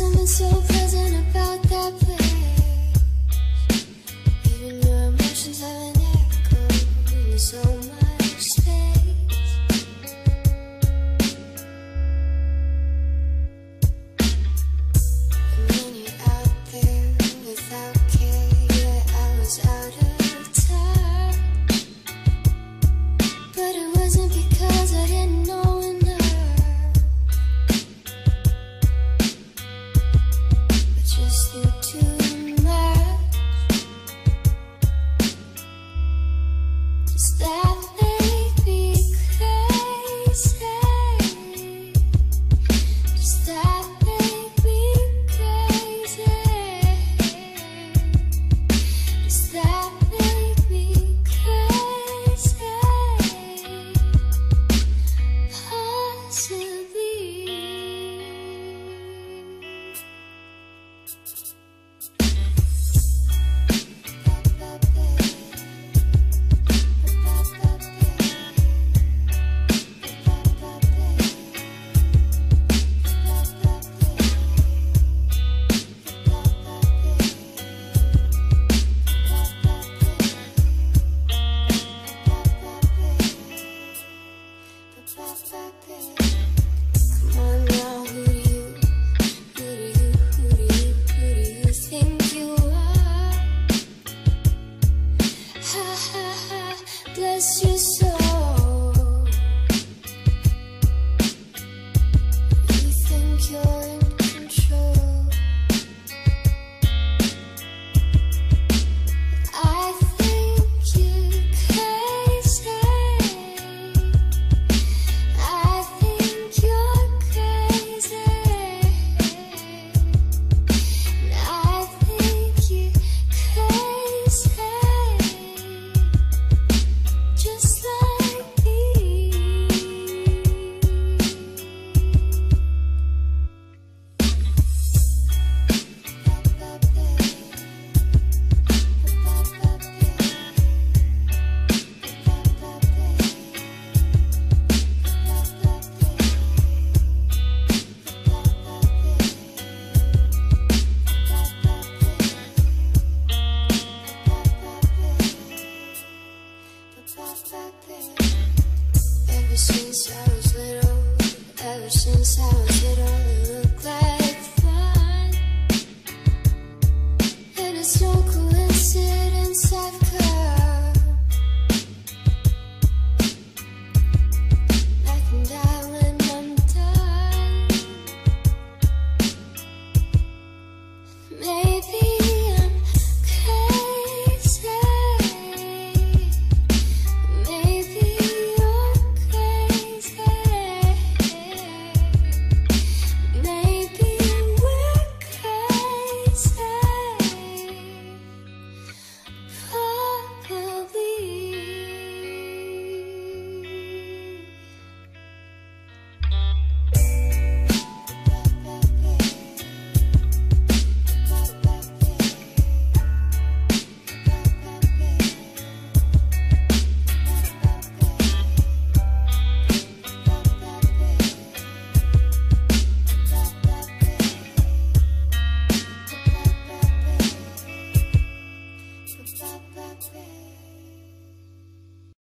something so pleasant about that place. Even your emotions have an echo in your soul.